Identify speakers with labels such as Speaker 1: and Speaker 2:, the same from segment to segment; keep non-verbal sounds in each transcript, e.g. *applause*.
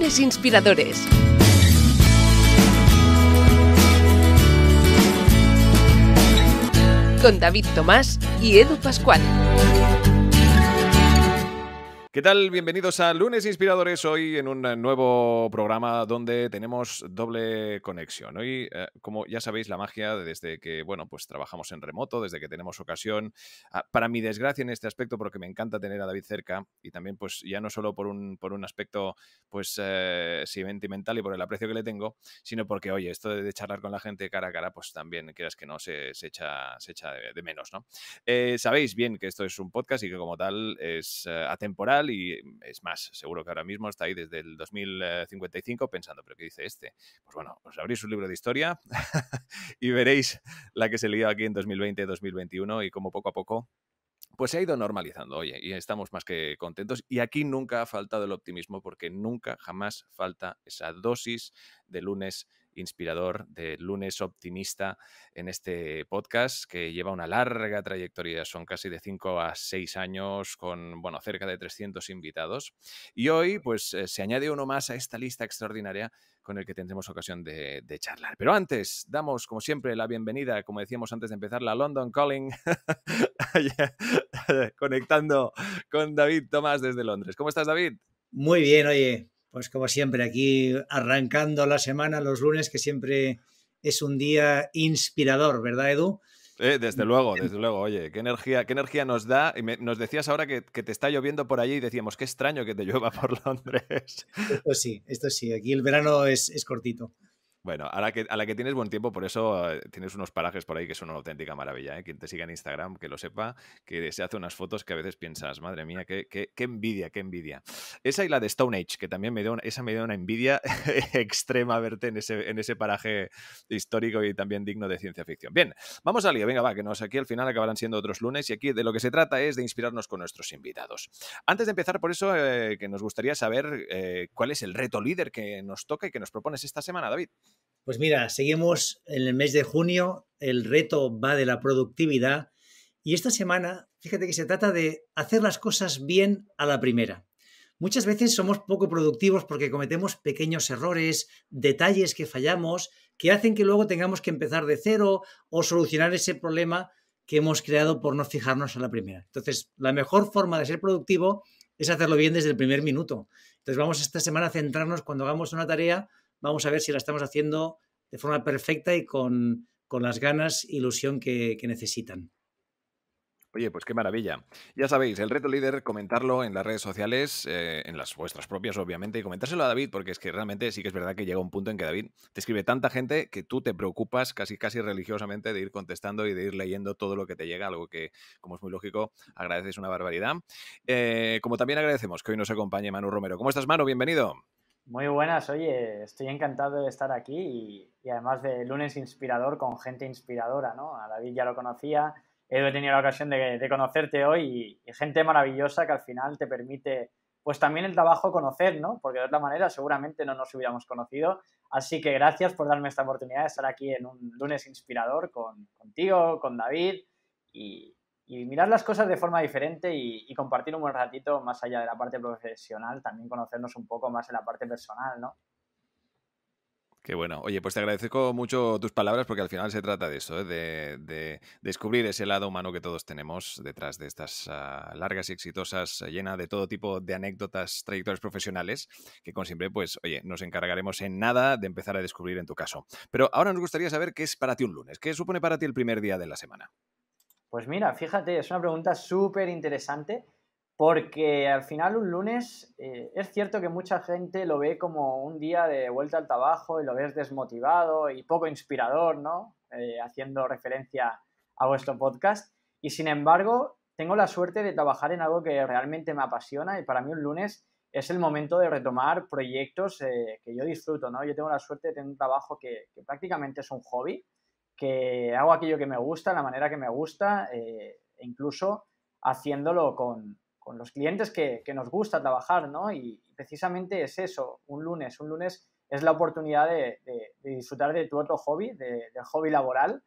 Speaker 1: Lunes Inspiradores. Con David Tomás y Edu Pascual.
Speaker 2: ¿Qué tal? Bienvenidos a Lunes Inspiradores, hoy en un nuevo programa donde tenemos doble conexión. Hoy, eh, como ya sabéis, la magia desde que, bueno, pues trabajamos en remoto, desde que tenemos ocasión, ah, para mi desgracia en este aspecto, porque me encanta tener a David cerca y también, pues ya no solo por un, por un aspecto, pues, eh, sentimental y por el aprecio que le tengo, sino porque, oye, esto de, charlar con la gente cara a cara, pues también, quieras que no, se, se echa, se echa de, menos, ¿no? Eh, sabéis bien que esto es un podcast y que como tal es atemporal y es más, seguro que ahora mismo está ahí desde el 2055 pensando, pero ¿qué dice este? Pues bueno, os abrís un libro de historia *laughs* y veréis la que se lió aquí en 2020-2021 y cómo poco a poco pues se ha ido normalizando, oye, y estamos más que contentos. Y aquí nunca ha faltado el optimismo porque nunca, jamás falta esa dosis de lunes inspirador, de lunes optimista en este podcast que lleva una larga trayectoria, son casi de 5 a 6 años con, bueno, cerca de 300 invitados. Y hoy, pues, eh, se añade uno más a esta lista extraordinaria con el que tendremos ocasión de, charlar. Pero antes, damos, como siempre, la bienvenida, como decíamos antes de empezar, la London Calling, *laughs* conectando con David Tomás desde Londres. ¿Cómo estás, David?
Speaker 3: Muy bien, oye, pues como siempre, aquí arrancando la semana, los lunes, que siempre es un día inspirador, ¿verdad, Edu?
Speaker 2: Eh, desde luego, desde luego. Oye, qué energía, qué energía nos da. Y nos decías ahora que, te está lloviendo por allí y decíamos, qué extraño que te llueva por *laughs* Londres.
Speaker 3: Esto sí, esto sí. Aquí el verano es, es cortito.
Speaker 2: Bueno, a la, que, a la que tienes buen tiempo, por eso eh, tienes unos parajes por ahí que son una auténtica maravilla. ¿eh? Quien te siga en Instagram, que lo sepa, que se hace unas fotos que a veces piensas, madre mía, qué, qué, qué envidia, qué envidia. Esa y la de Stone Age, que también me dio una, esa me una envidia *laughs* extrema verte en ese, en ese paraje histórico y también digno de ciencia ficción. Bien, vamos al lío, venga, va, que nos aquí al final acabarán siendo otros lunes y aquí de lo que se trata es de inspirarnos con nuestros invitados. Antes de empezar, por eso, eh, que nos gustaría saber eh, cuál es el reto líder que nos toca y que nos propones esta semana, David.
Speaker 3: Pues mira, seguimos en el mes de junio, el reto va de la productividad y esta semana, fíjate que se trata de hacer las cosas bien a la primera. Muchas veces somos poco productivos porque cometemos pequeños errores, detalles que fallamos, que hacen que luego tengamos que empezar de cero o solucionar ese problema que hemos creado por no fijarnos a la primera. Entonces, la mejor forma de ser productivo es hacerlo bien desde el primer minuto. Entonces, vamos esta semana a centrarnos cuando hagamos una tarea vamos a ver si la estamos haciendo de forma perfecta y con, las ganas e ilusión que, necesitan.
Speaker 2: Oye, pues qué maravilla. Ya sabéis, el reto líder, comentarlo en las redes sociales, eh, en las vuestras propias, obviamente, y comentárselo a David, porque es que realmente sí que es verdad que llega un punto en que David te escribe tanta gente que tú te preocupas casi casi religiosamente de ir contestando y de ir leyendo todo lo que te llega, algo que, como es muy lógico, agradeces una barbaridad. Eh, como también agradecemos que hoy nos acompañe Manu Romero. ¿Cómo estás, Manu? Bienvenido.
Speaker 4: Muy buenas, oye, estoy encantado de estar aquí y, además de lunes inspirador con gente inspiradora, ¿no? A David ya lo conocía, he tenido la ocasión de, conocerte hoy y, gente maravillosa que al final te permite, pues también el trabajo conocer, ¿no? Porque de otra manera seguramente no nos hubiéramos conocido. Así que gracias por darme esta oportunidad de estar aquí en un lunes inspirador con, contigo, con David y, y mirar las cosas de forma diferente y, compartir un buen ratito más allá de la parte profesional, también conocernos un poco más en la parte personal, ¿no?
Speaker 2: Qué bueno. Oye, pues te agradezco mucho tus palabras porque al final se trata de eso, ¿eh? de, descubrir ese lado humano que todos tenemos detrás de estas ah, largas y exitosas, llena de todo tipo de anécdotas, trayectorias profesionales, que con siempre, pues, oye, nos encargaremos en nada de empezar a descubrir en tu caso. Pero ahora nos gustaría saber qué es para ti un lunes, qué supone para ti el primer día de la semana.
Speaker 4: Pues mira, fíjate, es una pregunta súper interesante porque al final un lunes eh, es cierto que mucha gente lo ve como un día de vuelta al trabajo y lo ves desmotivado y poco inspirador, ¿no? Eh, haciendo referencia a vuestro podcast. Y sin embargo, tengo la suerte de trabajar en algo que realmente me apasiona y para mí un lunes es el momento de retomar proyectos eh, que yo disfruto, ¿no? Yo tengo la suerte de tener un trabajo que, que prácticamente es un hobby que hago aquello que me gusta, la manera que me gusta, eh, e incluso haciéndolo con, los clientes que, nos gusta trabajar, ¿no? Y, precisamente es eso, un lunes. Un lunes es la oportunidad de, disfrutar de tu otro hobby, del hobby laboral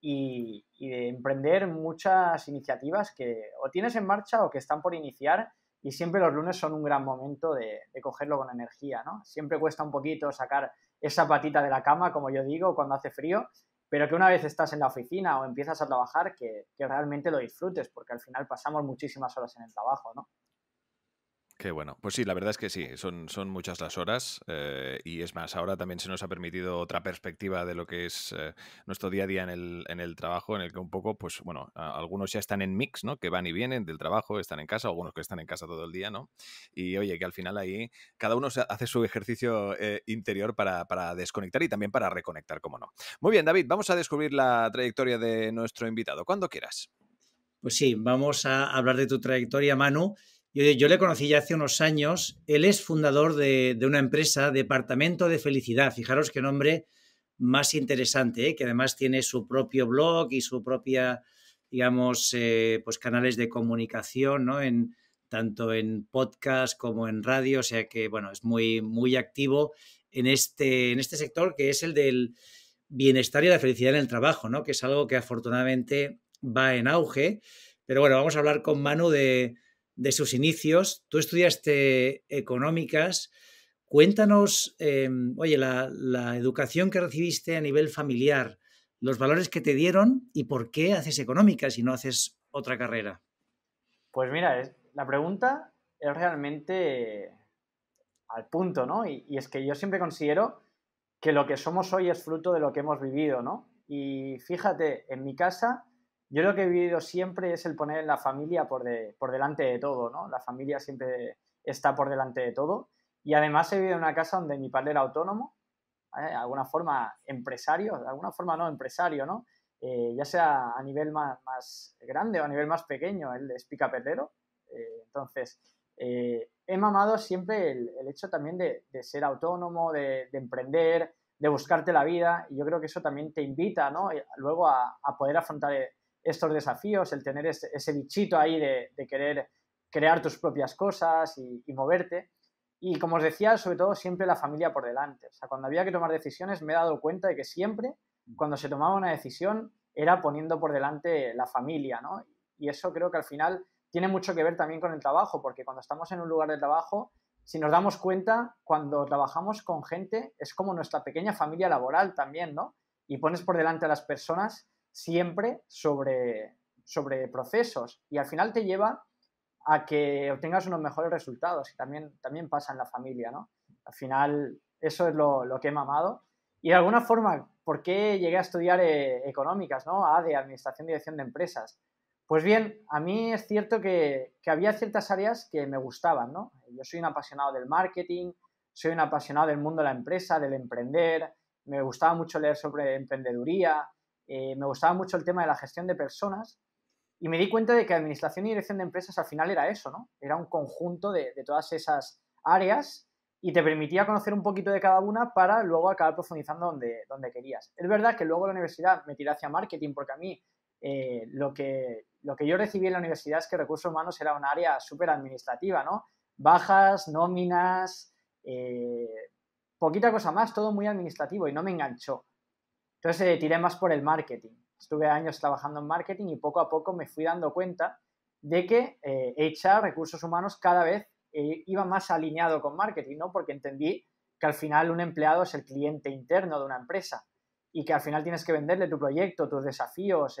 Speaker 4: y, y, de emprender muchas iniciativas que o tienes en marcha o que están por iniciar y siempre los lunes son un gran momento de, cogerlo con energía, ¿no? Siempre cuesta un poquito sacar esa patita de la cama, como yo digo, cuando hace frío, pero que una vez estás en la oficina o empiezas a trabajar, que, que realmente lo disfrutes, porque al final pasamos muchísimas horas en el trabajo, ¿no?
Speaker 2: Qué bueno. Pues sí, la verdad es que sí, son, son muchas las horas eh, y es más, ahora también se nos ha permitido otra perspectiva de lo que es eh, nuestro día a día en el, en el trabajo, en el que un poco, pues bueno, algunos ya están en mix, ¿no? Que van y vienen del trabajo, están en casa, algunos que están en casa todo el día, ¿no? Y oye, que al final ahí cada uno hace su ejercicio eh, interior para, para desconectar y también para reconectar, como no. Muy bien, David, vamos a descubrir la trayectoria de nuestro invitado, cuando quieras.
Speaker 3: Pues sí, vamos a hablar de tu trayectoria, Manu. Yo, le conocí ya hace unos años. Él es fundador de, una empresa, Departamento de Felicidad. Fijaros qué nombre más interesante, ¿eh? que además tiene su propio blog y su propia, digamos, eh, pues canales de comunicación, ¿no? En, tanto en podcast como en radio, o sea que, bueno, es muy, muy activo en este, en este sector que es el del bienestar y la felicidad en el trabajo, ¿no? Que es algo que afortunadamente va en auge. Pero bueno, vamos a hablar con Manu de, de sus inicios. Tú estudiaste económicas. Cuéntanos, em, oye, la, educación que recibiste a nivel familiar, los valores que te dieron y por qué haces económicas y no haces otra carrera.
Speaker 4: Pues mira, la pregunta es realmente al punto, ¿no? Y, y, es que yo siempre considero que lo que somos hoy es fruto de lo que hemos vivido, ¿no? Y fíjate, en mi casa yo lo que he vivido siempre es el poner la familia por, por delante de todo, ¿no? La familia siempre está por delante de todo. Y además he vivido en una casa donde mi padre era autónomo, de alguna forma empresario, de alguna forma no empresario, ¿no? Eh, ya sea a nivel más, grande o a nivel más pequeño, él es pica Eh, entonces, eh, he mamado siempre el, hecho también de, ser autónomo, de, emprender, de buscarte la vida, y yo creo que eso también te invita, ¿no? Luego a, a poder afrontar estos desafíos, el tener ese, bichito ahí de, querer crear tus propias cosas y, moverte. Y como os decía, sobre todo siempre la familia por delante. O sea, cuando había que tomar decisiones me he dado cuenta de que siempre cuando se tomaba una decisión era poniendo por delante la familia, ¿no? Y eso creo que al final tiene mucho que ver también con el trabajo, porque cuando estamos en un lugar de trabajo, si nos damos cuenta, cuando trabajamos con gente, es como nuestra pequeña familia laboral también, ¿no? Y pones por delante a las personas siempre sobre, sobre procesos y al final te lleva a que obtengas unos mejores resultados y también, también pasa en la familia, ¿no? Al final eso es lo, que he mamado. Y de alguna forma, ¿por qué llegué a estudiar eh, económicas, ¿no? A de Administración y Dirección de Empresas. Pues bien, a mí es cierto que, que, había ciertas áreas que me gustaban, ¿no? Yo soy un apasionado del marketing, soy un apasionado del mundo de la empresa, del emprender, me gustaba mucho leer sobre emprendeduría, eh, me gustaba mucho el tema de la gestión de personas y me di cuenta de que administración y dirección de empresas al final era eso, ¿no? Era un conjunto de, todas esas áreas y te permitía conocer un poquito de cada una para luego acabar profundizando donde, donde querías. Es verdad que luego la universidad me tiré hacia marketing porque a mí eh, lo, que, lo que yo recibí en la universidad es que recursos humanos era un área súper administrativa, ¿no? Bajas, nóminas, eh, poquita cosa más, todo muy administrativo y no me enganchó. Entonces eh, tiré más por el marketing. Estuve años trabajando en marketing y poco a poco me fui dando cuenta de que eh, HR, recursos humanos, cada vez eh, iba más alineado con marketing, ¿no? Porque entendí que al final un empleado es el cliente interno de una empresa y que al final tienes que venderle tu proyecto, tus desafíos,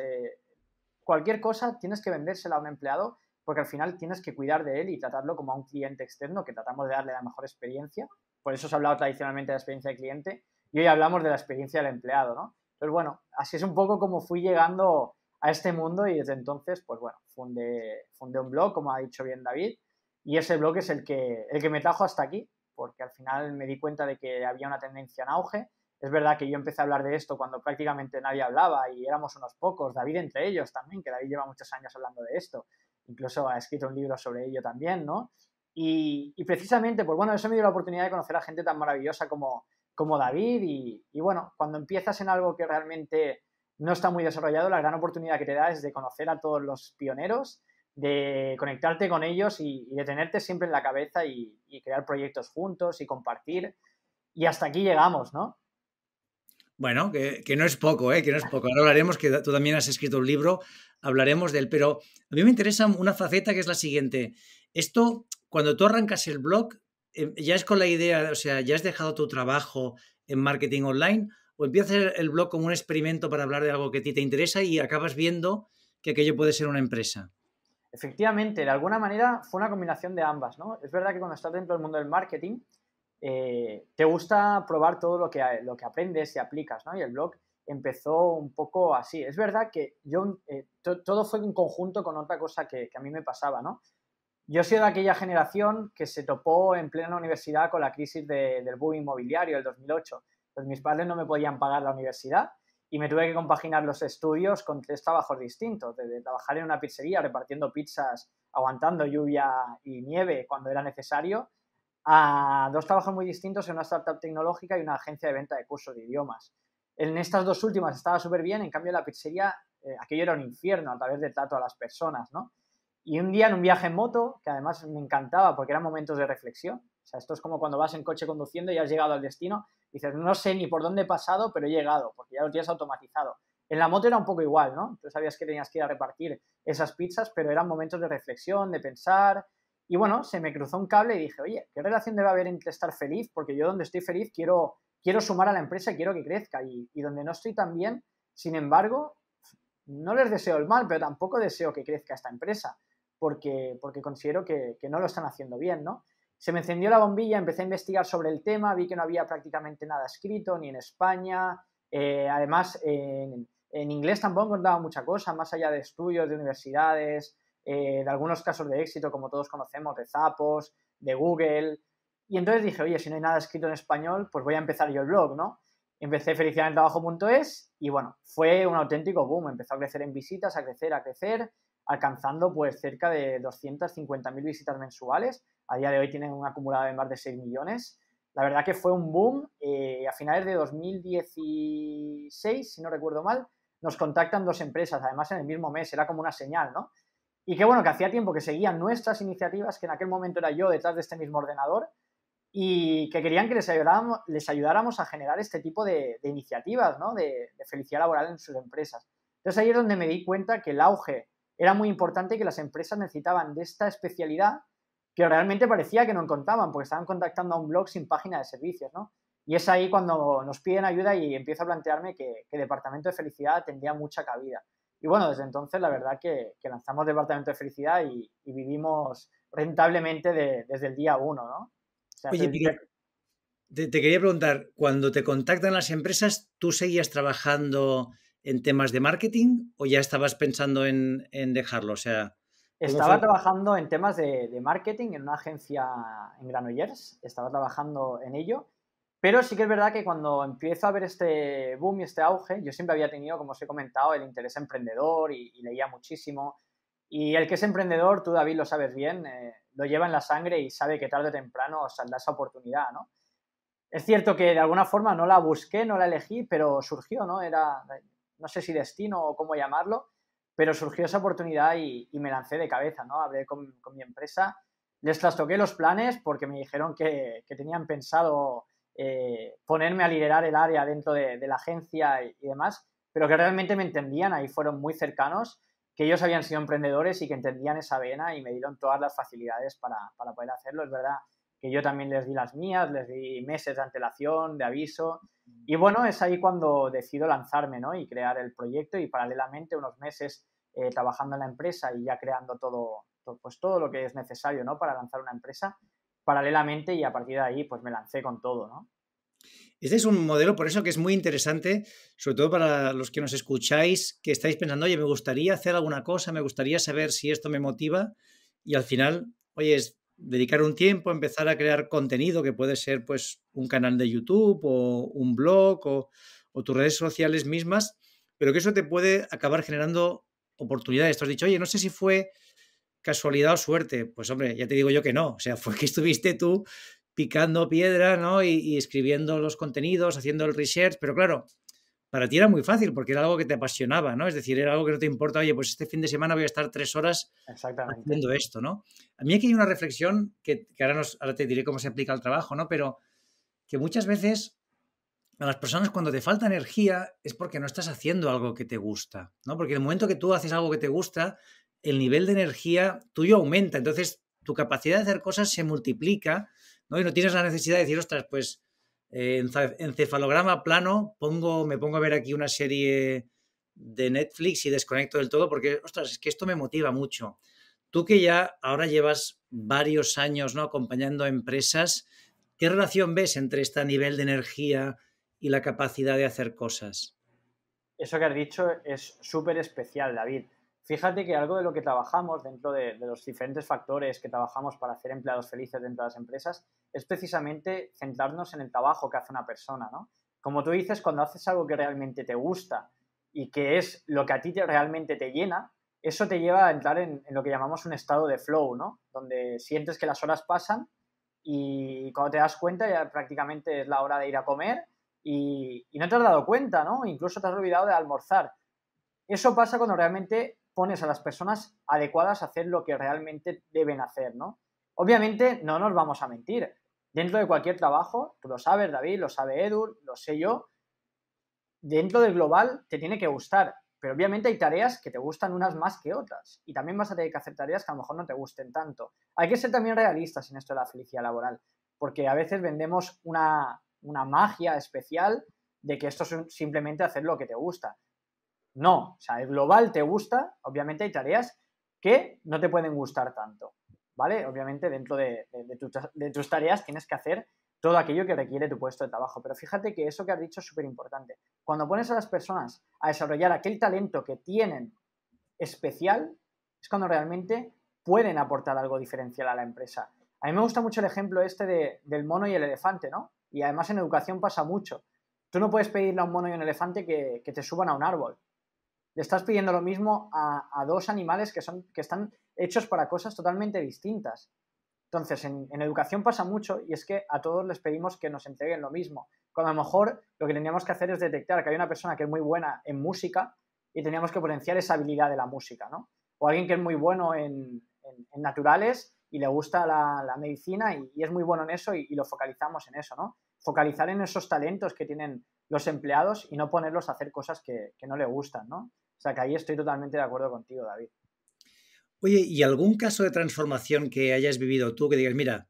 Speaker 4: cualquier cosa tienes que vendérsela a un empleado porque al final tienes que cuidar de él y tratarlo como a un cliente externo que tratamos de darle la mejor experiencia. Por eso se ha hablado tradicionalmente de la experiencia de cliente y hoy hablamos de la experiencia del empleado, ¿no? Entonces, bueno, así es un poco como fui llegando a este mundo y desde entonces, pues bueno, fundé, un blog, como ha dicho bien David, y ese blog es el que, el que me trajo hasta aquí, porque al final me di cuenta de que había una tendencia en auge. Es verdad que yo empecé a hablar de esto cuando prácticamente nadie hablaba y éramos unos pocos, David entre ellos también, que David lleva muchos años hablando de esto, incluso ha escrito un libro sobre ello también, ¿no? Y, y precisamente, pues bueno, eso me dio la oportunidad de conocer a gente tan maravillosa como, como David y, bueno, cuando empiezas en algo que realmente no está muy desarrollado, la gran oportunidad que te da es de conocer a todos los pioneros, de conectarte con ellos y, de tenerte siempre en la cabeza y, crear proyectos juntos y compartir. Y hasta aquí llegamos, ¿no?
Speaker 3: Bueno, que, no es poco, ¿eh? que no es poco. Ahora hablaremos, que tú también has escrito un libro, hablaremos de él, pero a mí me interesa una faceta que es la siguiente. Esto cuando tú arrancas el blog, ¿ya es con la idea, o sea, ya has dejado tu trabajo en marketing online o empiezas el blog como un experimento para hablar de algo que a ti te interesa y acabas viendo que aquello puede ser una empresa?
Speaker 4: Efectivamente, de alguna manera fue una combinación de ambas, ¿no? Es verdad que cuando estás dentro del mundo del marketing, eh, te gusta probar todo lo que, lo que aprendes y aplicas, ¿no? Y el blog empezó un poco así. Es verdad que yo, eh, todo fue en conjunto con otra cosa que, a mí me pasaba, ¿no? Yo sido de aquella generación que se topó en plena universidad con la crisis del boom inmobiliario del 2008. Pues mis padres no me podían pagar la universidad y me tuve que compaginar los estudios con tres trabajos distintos, de, trabajar en una pizzería repartiendo pizzas, aguantando lluvia y nieve cuando era necesario, a dos trabajos muy distintos en una startup tecnológica y una agencia de venta de cursos de idiomas. En estas dos últimas estaba súper bien, en cambio la pizzería, eh, aquello era un infierno a través del trato a las personas, ¿no? Y un día en un viaje en moto, que además me encantaba porque eran momentos de reflexión, o sea, esto es como cuando vas en coche conduciendo y has llegado al destino, y dices, no sé ni por dónde he pasado, pero he llegado, porque ya lo tienes automatizado. En la moto era un poco igual, ¿no? Tú sabías que tenías que ir a repartir esas pizzas, pero eran momentos de reflexión, de pensar. Y bueno, se me cruzó un cable y dije, oye, ¿qué relación debe haber entre estar feliz? Porque yo donde estoy feliz quiero quiero sumar a la empresa y quiero que crezca. Y, donde no estoy tan bien, sin embargo, no les deseo el mal, pero tampoco deseo que crezca esta empresa, porque, porque considero que, no lo están haciendo bien, ¿no? Se me encendió la bombilla, empecé a investigar sobre el tema, vi que no había prácticamente nada escrito, ni en España, eh, además en, inglés tampoco encontraba mucha cosa, más allá de estudios de universidades, eh, de algunos casos de éxito, como todos conocemos, de Zapos, de Google, y entonces dije, oye, si no hay nada escrito en español, pues voy a empezar yo el blog, ¿no? Empecé felicidadtrabajo.es y bueno, fue un auténtico boom. Empezó a crecer en visitas, a crecer, a crecer, alcanzando pues cerca de 250.000 visitas mensuales. A día de hoy tienen un acumulado de más de 6 millones. La verdad que fue un boom. Eh, a finales de 2016, si no recuerdo mal, nos contactan dos empresas, además en el mismo mes, era como una señal, ¿no? Y qué bueno, que hacía tiempo que seguían nuestras iniciativas, que en aquel momento era yo detrás de este mismo ordenador, y que querían que les ayudáramos, a generar este tipo de, iniciativas, ¿no? De, felicidad laboral en sus empresas. Entonces ahí es donde me di cuenta que el auge era muy importante que las empresas necesitaban de esta especialidad que realmente parecía que no encontraban, porque estaban contactando a un blog sin página de servicios, ¿no? Y es ahí cuando nos piden ayuda y empiezo a plantearme que, Departamento de Felicidad tendría mucha cabida. Y bueno, desde entonces la verdad que, lanzamos Departamento de Felicidad y, vivimos rentablemente desde el día uno, ¿no?
Speaker 3: Oye, te, quería preguntar, cuando te contactan las empresas, ¿tú seguías trabajando en temas de marketing o ya estabas pensando en, dejarlo? O sea,
Speaker 4: estaba trabajando en temas de, marketing en una agencia en Granollers, estaba trabajando en ello, pero sí que es verdad que cuando empiezo a ver este boom y este auge, yo siempre había tenido, como os he comentado, el interés emprendedor y, leía muchísimo. Y el que es emprendedor, tú David lo sabes bien, eh, lo lleva en la sangre y sabe que tarde o temprano saldrá esa oportunidad, ¿no? Es cierto que de alguna forma no la busqué, no la elegí, pero surgió, ¿no? Era, no sé si destino o cómo llamarlo, pero surgió esa oportunidad y, me lancé de cabeza, ¿no? Hablé con, mi empresa, les trastoqué los planes porque me dijeron que, tenían pensado eh, ponerme a liderar el área dentro de, la agencia y, y, demás, pero que realmente me entendían, ahí fueron muy cercanos que ellos habían sido emprendedores y que entendían esa vena y me dieron todas las facilidades para, poder hacerlo. Es verdad que yo también les di las mías, les di meses de antelación, de aviso. Y bueno, es ahí cuando decido lanzarme ¿no? y crear el proyecto y paralelamente unos meses eh, trabajando en la empresa y ya creando todo, pues todo lo que es necesario ¿no? para lanzar una empresa paralelamente y a partir de ahí pues me lancé con todo. ¿no?
Speaker 3: Este es un modelo, por eso que es muy interesante, sobre todo para los que nos escucháis, que estáis pensando, oye, me gustaría hacer alguna cosa, me gustaría saber si esto me motiva, y al final, oye, es dedicar un tiempo, empezar a crear contenido que puede ser pues un canal de YouTube o un blog o, tus redes sociales mismas, pero que eso te puede acabar generando oportunidades. Tú has dicho, oye, no sé si fue casualidad o suerte. Pues hombre, ya te digo yo que no. O sea, *laughs* fue que estuviste tú picando piedra, ¿no? Y, escribiendo los contenidos, haciendo el research, pero claro, para ti era muy fácil porque era algo que te apasionaba, ¿no? Es decir, era algo que no te importa, oye, pues este fin de semana voy a estar tres horas haciendo esto, ¿no? A mí aquí hay una reflexión que, ahora, nos, ahora te diré cómo se aplica el trabajo, ¿no? Pero que muchas veces a las personas cuando te falta energía es porque no estás haciendo algo que te gusta, ¿no? Porque en el momento que tú haces algo que te gusta, el nivel de energía tuyo aumenta. Entonces, tu capacidad de hacer cosas se multiplica, ¿no? Y no tienes la necesidad de decir, ostras, pues eh, encefalograma plano, pongo, me pongo a ver aquí una serie de Netflix y desconecto del todo porque, ostras, es que esto me motiva mucho. Tú que ya ahora llevas varios años ¿no? acompañando a empresas, ¿qué relación ves entre este nivel de energía y la capacidad de hacer cosas?
Speaker 4: Eso que has dicho es súper especial, David. Fíjate que algo de lo que trabajamos dentro de, de, los diferentes factores que trabajamos para hacer empleados felices dentro de las empresas es precisamente centrarnos en el trabajo que hace una persona, ¿no? Como tú dices, cuando haces algo que realmente te gusta y que es lo que a ti te, realmente te llena, eso te lleva a entrar en, lo que llamamos un estado de flow, ¿no? Donde sientes que las horas pasan y cuando te das cuenta ya prácticamente es la hora de ir a comer y, y no te has dado cuenta, ¿no? Incluso te has olvidado de almorzar. Eso pasa cuando realmente pones a las personas adecuadas a hacer lo que realmente deben hacer, ¿no? Obviamente no nos vamos a mentir. Dentro de cualquier trabajo, tú lo sabes, David, lo sabe Edu, lo sé yo, dentro del global te tiene que gustar, pero obviamente hay tareas que te gustan unas más que otras y también vas a tener que hacer tareas que a lo mejor no te gusten tanto. Hay que ser también realistas en esto de la felicidad laboral, porque a veces vendemos una, una magia especial de que esto es simplemente hacer lo que te gusta. No, o sea, el global te gusta, obviamente hay tareas que no te pueden gustar tanto, ¿vale? Obviamente dentro de, de, de, tu, de tus tareas tienes que hacer todo aquello que requiere tu puesto de trabajo. Pero fíjate que eso que has dicho es súper importante. Cuando pones a las personas a desarrollar aquel talento que tienen especial, es cuando realmente pueden aportar algo diferencial a la empresa. A mí me gusta mucho el ejemplo este de, del mono y el elefante, ¿no? Y además en educación pasa mucho. Tú no puedes pedirle a un mono y a un elefante que, que te suban a un árbol. Le estás pidiendo lo mismo a, a dos animales que, son, que están hechos para cosas totalmente distintas. Entonces, en, en, educación pasa mucho y es que a todos les pedimos que nos entreguen lo mismo. Cuando a lo mejor lo que tendríamos que hacer es detectar que hay una persona que es muy buena en música y teníamos que potenciar esa habilidad de la música, ¿no? O alguien que es muy bueno en, en, en naturales y le gusta la, la medicina y, y, es muy bueno en eso y, y, lo focalizamos en eso, ¿no? Focalizar en esos talentos que tienen los empleados y no ponerlos a hacer cosas que, que no le gustan, ¿no? O sea que ahí estoy totalmente de acuerdo contigo, David.
Speaker 3: Oye, ¿y algún caso de transformación que hayas vivido tú que digas, mira,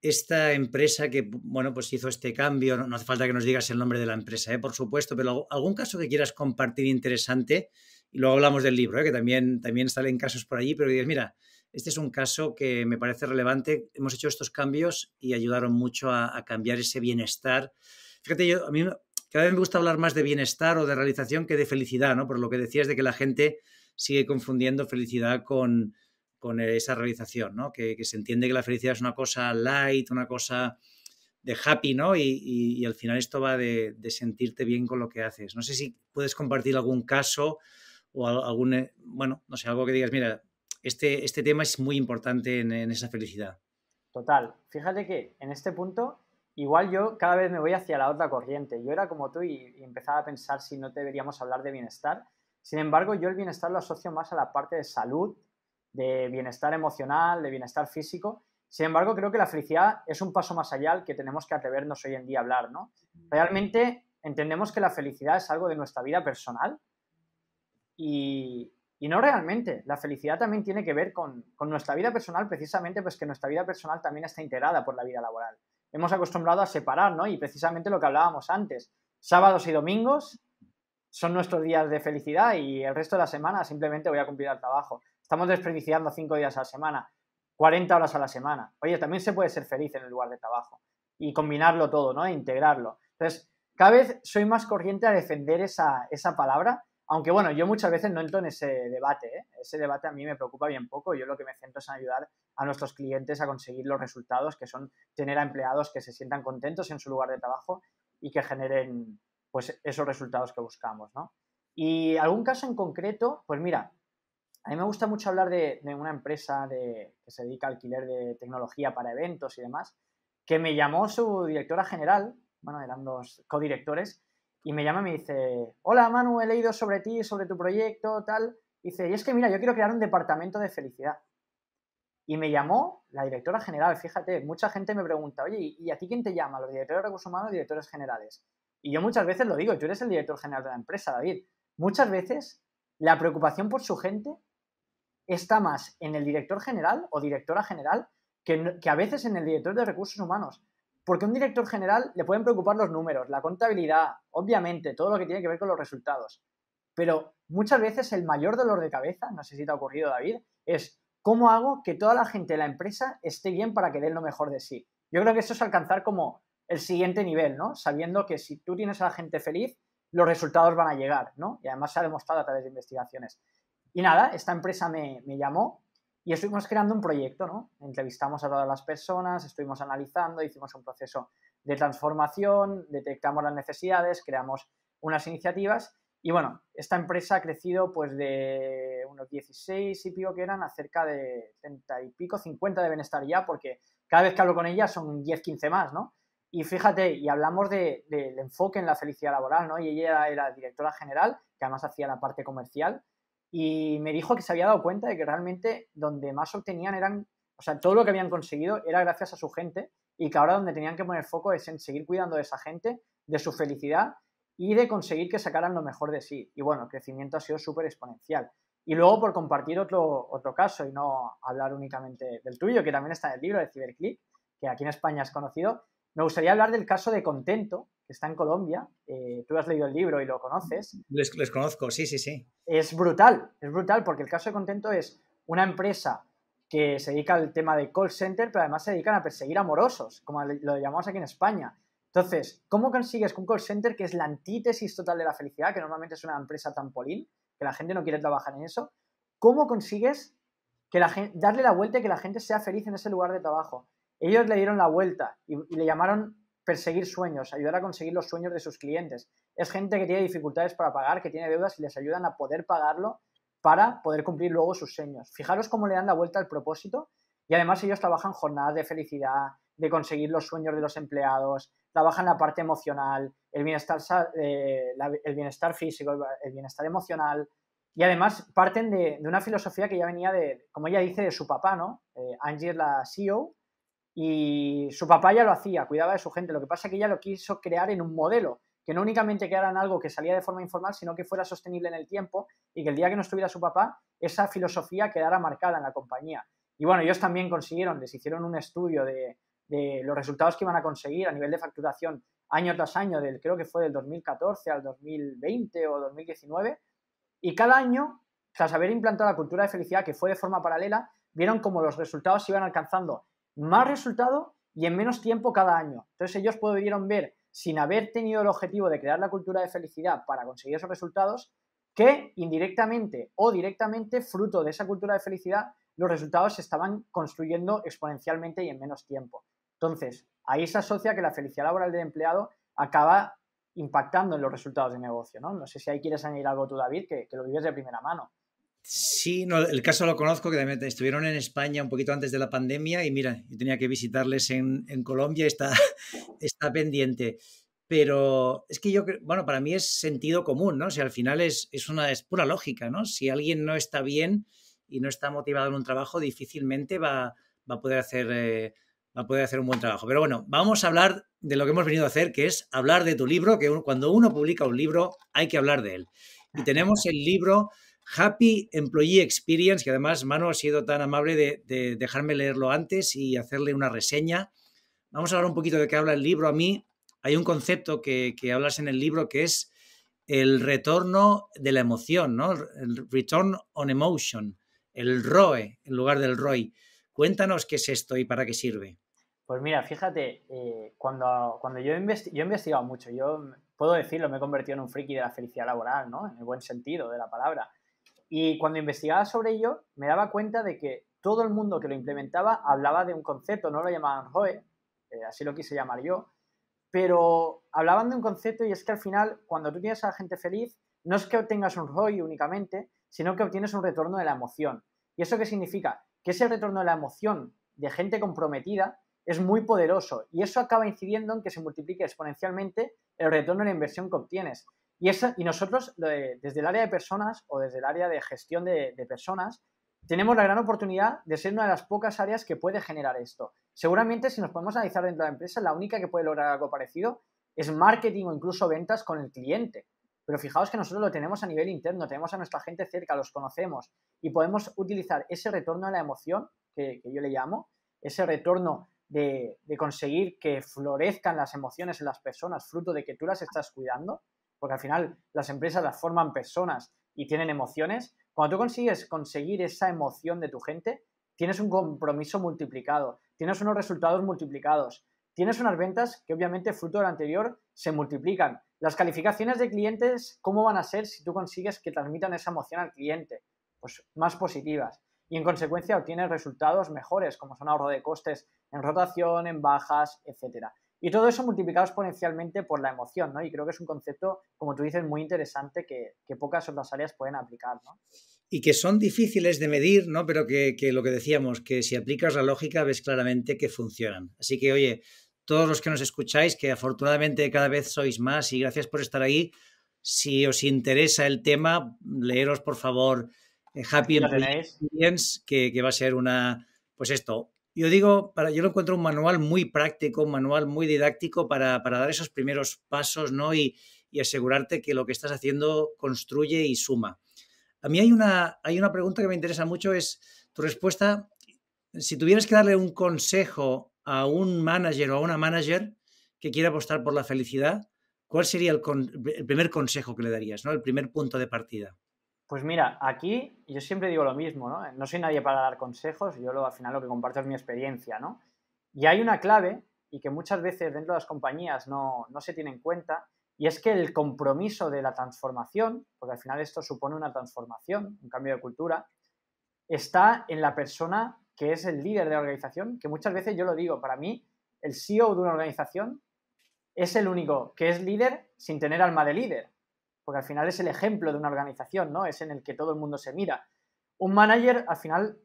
Speaker 3: esta empresa que, bueno, pues hizo este cambio, no, hace falta que nos digas el nombre de la empresa, ¿eh? por supuesto, pero algún caso que quieras compartir interesante, y luego hablamos del libro, ¿eh? que también, también salen casos por allí, pero digas, mira, este es un caso que me parece relevante, hemos hecho estos cambios y ayudaron mucho a, a cambiar ese bienestar. Fíjate, yo, a mí cada vez me gusta hablar más de bienestar o de realización que de felicidad, ¿no? Por lo que decías de que la gente sigue confundiendo felicidad con, con esa realización, ¿no? Que, que, se entiende que la felicidad es una cosa light, una cosa de happy, ¿no? Y, y, al final esto va de, de, sentirte bien con lo que haces. No sé si puedes compartir algún caso o algún, eh, bueno, no sé, algo que digas, mira, este, este tema es muy importante en, en esa felicidad.
Speaker 4: Total. Fíjate que en este punto igual yo cada vez me voy hacia la otra corriente. Yo era como tú y, empezaba a pensar si no deberíamos hablar de bienestar sin embargo, yo el bienestar lo asocio más a la parte de salud, de bienestar emocional, de bienestar físico. Sin embargo, creo que la felicidad es un paso más allá al que tenemos que atrevernos hoy en día a hablar, ¿no? Realmente entendemos que la felicidad es algo de nuestra vida personal y, y no realmente. La felicidad también tiene que ver con, con, nuestra vida personal, precisamente pues que nuestra vida personal también está integrada por la vida laboral. Hemos acostumbrado a separar, ¿no? Y precisamente lo que hablábamos antes, sábados y domingos son nuestros días de felicidad y el resto de la semana simplemente voy a cumplir el trabajo. Estamos desperdiciando cinco días a la semana, 40 horas a la semana. Oye, también se puede ser feliz en el lugar de trabajo y combinarlo todo, ¿no? E integrarlo. Entonces, cada vez soy más corriente a defender esa, esa palabra, aunque bueno, yo muchas veces no entro en ese debate, ¿eh? Ese debate a mí me preocupa bien poco. Yo lo que me centro es en ayudar a nuestros clientes a conseguir los resultados, que son tener a empleados que se sientan contentos en su lugar de trabajo y que generen pues esos resultados que buscamos, ¿no? Y algún caso en concreto, pues mira, a mí me gusta mucho hablar de, una empresa que se dedica al alquiler de tecnología para eventos y demás, que me llamó su directora general, bueno, eran dos codirectores, y me llama y me dice, hola Manu, he leído sobre ti, sobre tu proyecto, tal. Y dice, y es que mira, yo quiero crear un departamento de felicidad. Y me llamó la directora general, fíjate, mucha gente me pregunta, oye, ¿y a ti quién te llama? ¿Los directores de recursos humanos o directores generales? Y yo muchas veces lo digo, tú eres el director general de la empresa, David. Muchas veces la preocupación por su gente está más en el director general o directora general que, a veces en el director de recursos humanos. Porque a un director general le pueden preocupar los números, la contabilidad, obviamente, todo lo que tiene que ver con los resultados. Pero muchas veces el mayor dolor de cabeza, no sé si te ha ocurrido, David, es cómo hago que toda la gente de la empresa esté bien para que den lo mejor de sí. Yo creo que eso es alcanzar como el siguiente nivel, ¿no? Sabiendo que si tú tienes a la gente feliz, los resultados van a llegar, ¿no? Y además se ha demostrado a través de investigaciones. Y nada, esta empresa me, me llamó y estuvimos creando un proyecto, ¿no? Entrevistamos a todas las personas, estuvimos analizando, hicimos un proceso de transformación, detectamos las necesidades, creamos unas iniciativas y bueno, esta empresa ha crecido pues de unos 16 y pico que eran a cerca de 30 y pico, 50 deben estar ya porque cada vez que hablo con ella son 10, 15 más, ¿no? Y fíjate, y hablamos del enfoque en la felicidad laboral, ¿no? Y ella era directora general, que además hacía la parte comercial, y me dijo que se había dado cuenta de que realmente donde más obtenían eran, o sea, todo lo que habían conseguido era gracias a su gente y que ahora donde tenían que poner foco es en seguir cuidando de esa gente, de su felicidad y de conseguir que sacaran lo mejor de sí. Y bueno, el crecimiento ha sido súper exponencial. Y luego por compartir otro, otro caso y no hablar únicamente del tuyo, que también está en el libro de Ciberclick, que aquí en España es conocido, me gustaría hablar del caso de Contento, que está en Colombia. Eh, tú has leído el libro y lo conoces.
Speaker 3: Les, les, conozco, sí, sí, sí.
Speaker 4: Es brutal, es brutal porque el caso de Contento es una empresa que se dedica al tema de call center, pero además se dedican a perseguir amorosos, como lo llamamos aquí en España. Entonces, ¿cómo consigues que un call center, que es la antítesis total de la felicidad, que normalmente es una empresa trampolín, que la gente no quiere trabajar en eso, ¿cómo consigues que la gente, darle la vuelta y que la gente sea feliz en ese lugar de trabajo? Ellos le dieron la vuelta y, le llamaron perseguir sueños, ayudar a conseguir los sueños de sus clientes. Es gente que tiene dificultades para pagar, que tiene deudas y les ayudan a poder pagarlo para poder cumplir luego sus sueños. Fijaros cómo le dan la vuelta al propósito y además ellos trabajan jornadas de felicidad, de conseguir los sueños de los empleados, trabajan la parte emocional, el bienestar, eh, físico, el bienestar emocional y además parten de, una filosofía que ya venía de, como ella dice, de su papá, ¿no? Eh, Angie la CEO y su papá ya lo hacía, cuidaba de su gente. Lo que pasa es que ella lo quiso crear en un modelo, que no únicamente quedara algo que salía de forma informal, sino que fuera sostenible en el tiempo y que el día que no estuviera su papá, esa filosofía quedara marcada en la compañía. Y bueno, ellos también consiguieron, les hicieron un estudio de, los resultados que iban a conseguir a nivel de facturación año tras año, del, creo que fue del 2014 al 2020 o 2019, y cada año, tras haber implantado la cultura de felicidad, que fue de forma paralela, vieron como los resultados se iban alcanzando más resultado y en menos tiempo cada año. Entonces ellos pudieron ver, sin haber tenido el objetivo de crear la cultura de felicidad para conseguir esos resultados, que indirectamente o directamente, fruto de esa cultura de felicidad, los resultados se estaban construyendo exponencialmente y en menos tiempo. Entonces, ahí se asocia que la felicidad laboral del empleado acaba impactando en los resultados de negocio, ¿no? No sé si ahí quieres añadir algo tú, David, que, que lo vives de primera mano.
Speaker 3: Sí, el caso lo conozco, que también estuvieron en España un poquito antes de la pandemia y mira, yo tenía que visitarles en, en Colombia, está, *laughs* está pendiente. Pero es que yo, bueno, para mí es sentido común, ¿no? Si al final es, es, una, es pura lógica, ¿no? Si alguien no está bien y no está motivado en un trabajo, difícilmente va, va a poder hacer... Eh, va a poder hacer un buen trabajo. Pero bueno, vamos a hablar de lo que hemos venido a hacer, que es hablar de tu libro, que cuando uno publica un libro hay que hablar de él. Y tenemos el libro Happy Employee Experience, que además Manu ha sido tan amable de, dejarme leerlo antes y hacerle una reseña. Vamos a hablar un poquito de qué habla el libro. A mí hay un concepto que, hablas en el libro que es el retorno de la emoción, ¿no? El return on emotion, el ROE en lugar del ROI. Cuéntanos qué es esto y para qué sirve.
Speaker 4: Pues mira, fíjate, eh, cuando, cuando yo, yo he investigado mucho, yo puedo decirlo, me he convertido en un friki de la felicidad laboral, ¿no? En el buen sentido de la palabra. Y cuando investigaba sobre ello, me daba cuenta de que todo el mundo que lo implementaba hablaba de un concepto, no lo llamaban ROE, eh, así lo quise llamar yo, pero hablaban de un concepto y es que al final, cuando tú tienes a la gente feliz, no es que obtengas un ROI únicamente, sino que obtienes un retorno de la emoción. ¿Y eso qué significa? Que ese retorno de la emoción de gente comprometida es muy poderoso y eso acaba incidiendo en que se multiplique exponencialmente el retorno de la inversión que obtienes. Y, y nosotros, desde el área de personas o desde el área de gestión de, personas, tenemos la gran oportunidad de ser una de las pocas áreas que puede generar esto. Seguramente, si nos podemos analizar dentro de la empresa, la única que puede lograr algo parecido es marketing o incluso ventas con el cliente. pero fijaos que nosotros lo tenemos a nivel interno, tenemos a nuestra gente cerca, los conocemos y podemos utilizar ese retorno a la emoción, que, yo le llamo, ese retorno de, de, conseguir que florezcan las emociones en las personas, fruto de que tú las estás cuidando, porque al final las empresas las forman personas y tienen emociones. Cuando tú consigues conseguir esa emoción de tu gente, tienes un compromiso multiplicado, tienes unos resultados multiplicados, tienes unas ventas que obviamente fruto del anterior se multiplican. Las calificaciones de clientes, ¿cómo van a ser si tú consigues que transmitan esa emoción al cliente? Pues más positivas. Y en consecuencia obtienes resultados mejores, como son ahorro de costes en rotación, en bajas, etc. Y todo eso multiplicado exponencialmente por la emoción, ¿no? Y creo que es un concepto, como tú dices, muy interesante que, pocas otras áreas pueden aplicar, ¿no?
Speaker 3: y que son difíciles de medir, ¿no? Pero que, que, lo que decíamos, que si aplicas la lógica ves claramente que funcionan. Así que, oye, todos los que nos escucháis, que afortunadamente cada vez sois más y gracias por estar ahí. Si os interesa el tema, leeros por favor eh, Happy Experience, que, que, va a ser una, pues esto, yo digo, para, yo lo encuentro un manual muy práctico, un manual muy didáctico para, para dar esos primeros pasos, ¿no? Y, y, asegurarte que lo que estás haciendo construye y suma. A mí hay una, hay una pregunta que me interesa mucho, es tu respuesta, si tuvieras que darle un consejo a un manager o a una manager que quiera apostar por la felicidad, ¿cuál sería el, primer consejo que le darías, ¿no? el primer punto de partida?
Speaker 4: Pues mira, aquí yo siempre digo lo mismo, ¿no? No soy nadie para dar consejos, yo lo, al final lo que comparto es mi experiencia, ¿no? Y hay una clave y que muchas veces dentro de las compañías no, no se tiene en cuenta, y es que el compromiso de la transformación, porque al final esto supone una transformación, un cambio de cultura, está en la persona que es el líder de la organización, que muchas veces yo lo digo, para mí el CEO de una organización es el único que es líder sin tener alma de líder, porque al final es el ejemplo de una organización, ¿no? Es en el que todo el mundo se mira. Un manager al final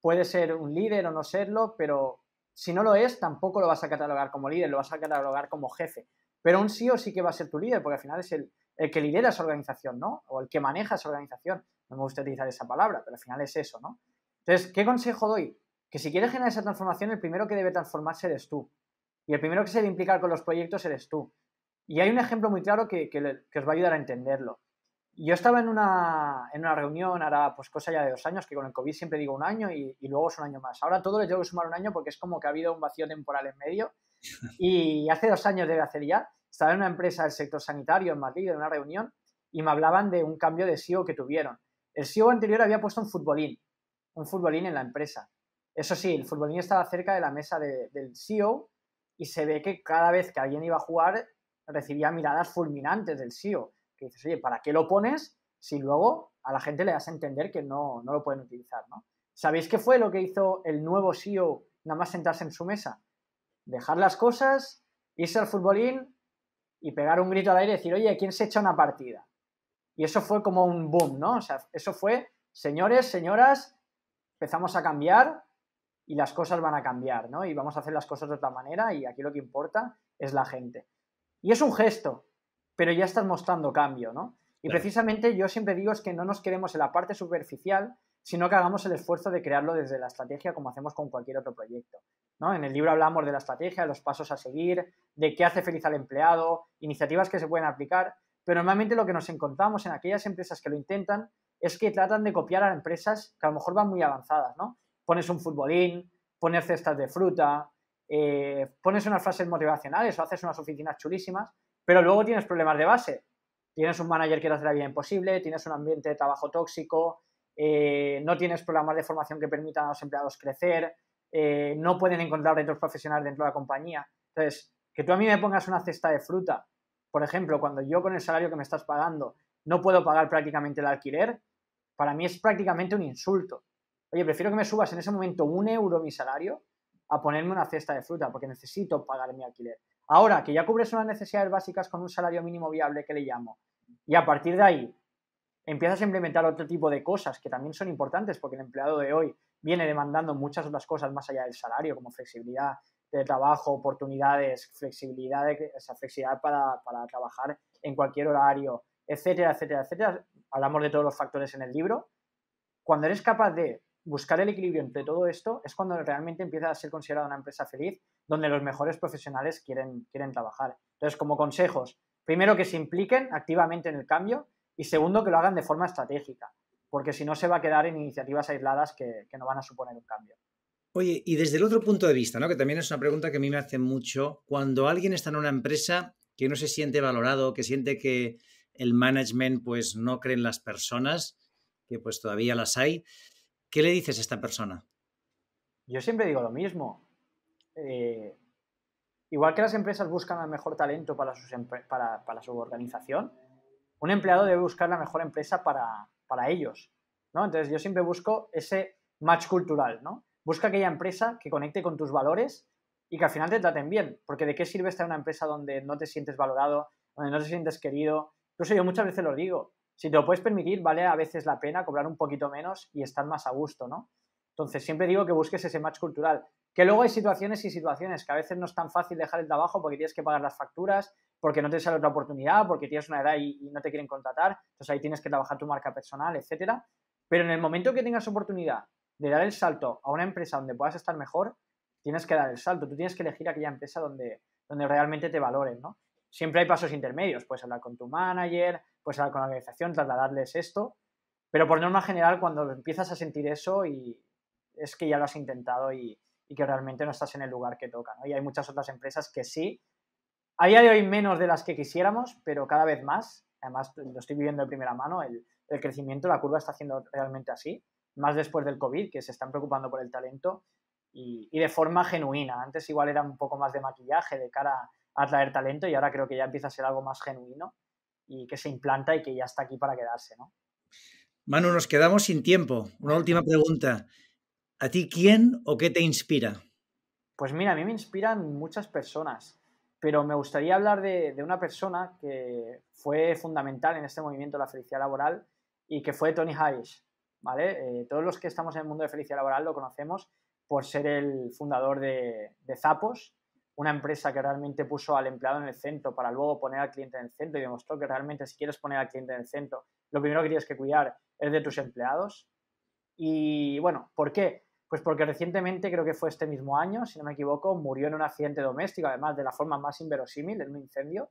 Speaker 4: puede ser un líder o no serlo, pero si no lo es, tampoco lo vas a catalogar como líder, lo vas a catalogar como jefe. Pero un CEO sí que va a ser tu líder, porque al final es el, que lidera esa organización, ¿no? O el que maneja esa organización. No me gusta utilizar esa palabra, pero al final es eso, ¿no? Entonces, ¿qué consejo doy? Que si quieres generar esa transformación, el primero que debe transformarse eres tú. Y el primero que se debe implicar con los proyectos eres tú. Y hay un ejemplo muy claro que, os va a ayudar a entenderlo. Yo estaba en una, en una reunión, ahora pues cosa ya de dos años, que con el COVID siempre digo un año y, luego es un año más. Ahora todo le tengo que sumar un año porque es como que ha habido un vacío temporal en medio. *laughs* Y hace dos años debe hacer ya, estaba en una empresa del sector sanitario en Madrid, en una reunión, y me hablaban de un cambio de CEO que tuvieron. El CEO anterior había puesto un futbolín un futbolín en la empresa. Eso sí, el futbolín estaba cerca de la mesa del CEO y se ve que cada vez que alguien iba a jugar recibía miradas fulminantes del CEO. Que dices, oye, ¿para qué lo pones si luego a la gente le das a entender que no, no lo pueden utilizar? ¿no? ¿Sabéis qué fue lo que hizo el nuevo CEO nada más sentarse en su mesa? Dejar las cosas, irse al futbolín y pegar un grito al aire y decir, oye, ¿quién se echa una partida? Y eso fue como un boom, ¿no? O sea, eso fue, señores, señoras, empezamos a cambiar y las cosas van a cambiar, ¿no? Y vamos a hacer las cosas de otra manera y aquí lo que importa es la gente. Y es un gesto, pero ya estás mostrando cambio, ¿no? Y precisamente yo siempre digo es que no nos queremos en la parte superficial, sino que hagamos el esfuerzo de crearlo desde la estrategia como hacemos con cualquier otro proyecto. ¿no? En el libro hablamos de la estrategia, de los pasos a seguir, de qué hace feliz al empleado, iniciativas que se pueden aplicar, pero normalmente lo que nos encontramos en aquellas empresas que lo intentan es que tratan de copiar a empresas que a lo mejor van muy avanzadas, ¿no? Pones un futbolín, pones cestas de fruta, eh, pones unas frases motivacionales o haces unas oficinas chulísimas, pero luego tienes problemas de base. Tienes un manager que te hace la vida imposible, tienes un ambiente de trabajo tóxico, eh, no tienes programas de formación que permitan a los empleados crecer, eh, no pueden encontrar retos profesionales dentro de la compañía. Entonces, que tú a mí me pongas una cesta de fruta, por ejemplo, cuando yo con el salario que me estás pagando no puedo pagar prácticamente el alquiler, para mí es prácticamente un insulto. Oye, prefiero que me subas en ese momento un euro mi salario a ponerme una cesta de fruta, porque necesito pagar mi alquiler. Ahora que ya cubres unas necesidades básicas con un salario mínimo viable que le llamo, y a partir de ahí empiezas a implementar otro tipo de cosas que también son importantes, porque el empleado de hoy viene demandando muchas otras cosas más allá del salario, como flexibilidad de trabajo, oportunidades, flexibilidad, de, flexibilidad para, para trabajar en cualquier horario, etcétera, etcétera, etcétera. Hablamos de todos los factores en el libro. Cuando eres capaz de buscar el equilibrio entre todo esto, es cuando realmente empieza a ser considerada una empresa feliz, donde los mejores profesionales quieren, quieren trabajar. Entonces, como consejos, primero, que se impliquen activamente en el cambio y segundo, que lo hagan de forma estratégica, porque si no se va a quedar en iniciativas aisladas que, no van a suponer un cambio.
Speaker 3: Oye, y desde el otro punto de vista, ¿no? que también es una pregunta que a mí me hace mucho, cuando alguien está en una empresa que no se siente valorado, que siente que el management pues no cree en las personas, que pues todavía las hay, ¿qué le dices a esta persona?
Speaker 4: Yo siempre digo lo mismo. Eh, igual que las empresas buscan el mejor talento para, para, su organización, un empleado debe buscar la mejor empresa para, ellos. ¿no? Entonces yo siempre busco ese match cultural, ¿no? Busca aquella empresa que conecte con tus valores y que al final te traten bien, porque ¿de qué sirve estar en una empresa donde no te sientes valorado, donde no te sientes querido? Incluso yo muchas veces lo digo, si te lo puedes permitir, vale a veces la pena cobrar un poquito menos y estar más a gusto, ¿no? Entonces, siempre digo que busques ese match cultural. Que luego hay situaciones y situaciones, que a veces no es tan fácil dejar el trabajo porque tienes que pagar las facturas, porque no te sale otra oportunidad, porque tienes una edad y, no te quieren contratar, entonces ahí tienes que trabajar tu marca personal, etcétera. Pero en el momento que tengas oportunidad de dar el salto a una empresa donde puedas estar mejor, tienes que dar el salto. Tú tienes que elegir aquella empresa donde, donde realmente te valoren, ¿no? Siempre hay pasos intermedios. Puedes hablar con tu manager, puedes hablar con la organización, trasladarles esto. Pero por norma general, cuando empiezas a sentir eso, y es que ya lo has intentado y, y que realmente no estás en el lugar que toca. ¿no? Y hay muchas otras empresas que sí. A día de hoy menos de las que quisiéramos, pero cada vez más. Además, lo estoy viviendo de primera mano, el, crecimiento, la curva está haciendo realmente así. Más después del COVID, que se están preocupando por el talento y, de forma genuina. Antes igual era un poco más de maquillaje de cara a atraer talento y ahora creo que ya empieza a ser algo más genuino y que se implanta y que ya está aquí para quedarse, ¿no?
Speaker 3: Manu, nos quedamos sin tiempo. Una última pregunta. ¿A ti quién o qué te inspira?
Speaker 4: Pues mira, a mí me inspiran muchas personas, pero me gustaría hablar de, una persona que fue fundamental en este movimiento de la felicidad laboral y que fue Tony Hayes. ¿vale? Eh, todos los que estamos en el mundo de felicidad laboral lo conocemos por ser el fundador de, de Zapos, una empresa que realmente puso al empleado en el centro para luego poner al cliente en el centro y demostró que realmente si quieres poner al cliente en el centro, lo primero que tienes que cuidar es de tus empleados. Y bueno, ¿por qué? Pues porque recientemente, creo que fue este mismo año, si no me equivoco, murió en un accidente doméstico, además de la forma más inverosímil, en un incendio.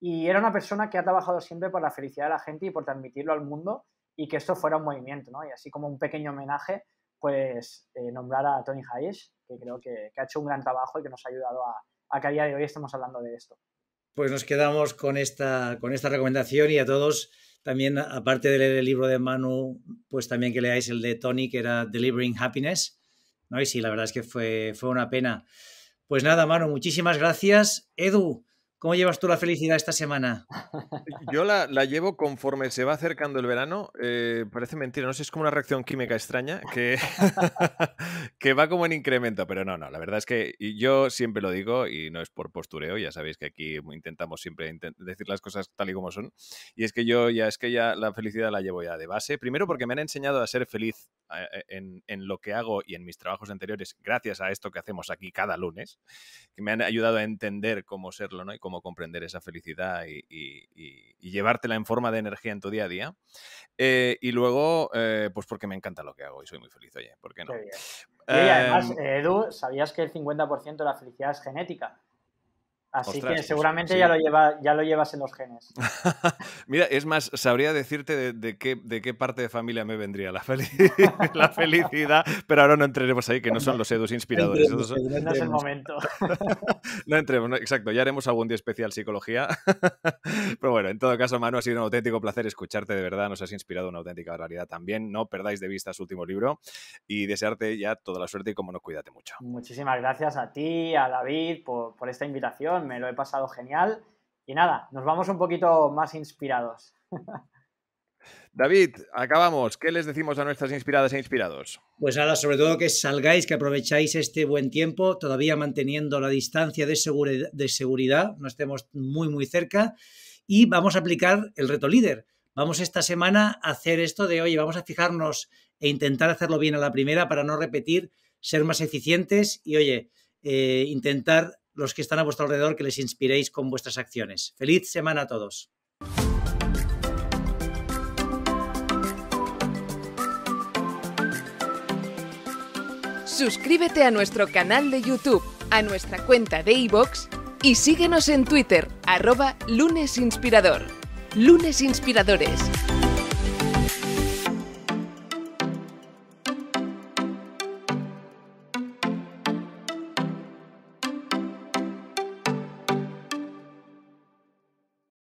Speaker 4: Y era una persona que ha trabajado siempre por la felicidad de la gente y por transmitirlo al mundo y que esto fuera un movimiento, ¿no? Y así como un pequeño homenaje, pues eh, nombrar a Tony Hayes, que creo que, ha hecho un gran trabajo y que nos ha ayudado a, a que a día de hoy estemos hablando de esto.
Speaker 3: Pues nos quedamos con esta, con esta recomendación y a todos también, aparte de leer el libro de Manu, pues también que leáis el de Tony, que era Delivering Happiness. ¿no? Y sí, la verdad es que fue, fue una pena. Pues nada, Manu, muchísimas gracias. Edu, ¿Cómo llevas tú la felicidad esta semana?
Speaker 2: Yo la, llevo conforme se va acercando el verano. Eh, parece mentira, no sé, es como una reacción química extraña que, *laughs* que va como en incremento, pero no, no, la verdad es que yo siempre lo digo y no es por postureo, ya sabéis que aquí intentamos siempre decir las cosas tal y como son. Y es que yo ya es que ya la felicidad la llevo ya de base. Primero porque me han enseñado a ser feliz eh, en, en lo que hago y en mis trabajos anteriores gracias a esto que hacemos aquí cada lunes, que me han ayudado a entender cómo serlo ¿no? y cómo comprender esa felicidad y, llevártela en forma de energía en tu día a día. Eh, y luego, eh, pues porque me encanta lo que hago y soy muy feliz, oye, ¿por qué no? y
Speaker 4: además, em, Edu, ¿sabías que el 50% de la felicidad es genética? Así que seguramente ya, lo lleva, ya lo llevas en los genes. *laughs*
Speaker 2: Mira, es más, sabría decirte de, qué, de qué parte de familia me vendría la, *laughs* la felicidad, pero ahora no entraremos ahí, que no son los edus inspiradores.
Speaker 4: No, es el momento. *laughs*
Speaker 2: no entremos, exacto, ya haremos algún día especial psicología. pero bueno, en todo caso, Manu, ha sido un auténtico placer escucharte, de verdad, nos has inspirado una auténtica realidad también. No perdáis de vista su último libro y desearte ya toda la suerte y como no, cuídate mucho.
Speaker 4: Muchísimas gracias a ti, a David, por, por esta invitación me lo he pasado genial. Y nada, nos vamos un poquito más inspirados. *laughs*
Speaker 2: David, acabamos. ¿Qué les decimos a nuestras inspiradas e inspirados?
Speaker 3: Pues nada, sobre todo que salgáis, que aprovecháis este buen tiempo, todavía manteniendo la distancia de, seguridad, de seguridad, no estemos muy, muy cerca. Y vamos a aplicar el reto líder. Vamos esta semana a hacer esto de, oye, vamos a fijarnos e intentar hacerlo bien a la primera para no repetir, ser más eficientes y, oye, eh, intentar los que están a vuestro alrededor que les inspiréis con vuestras acciones. Feliz semana a todos.
Speaker 1: Suscríbete a nuestro canal de YouTube, a nuestra cuenta de iVoox Y síguenos en Twitter, arroba lunesinspirador. Lunes Inspiradores.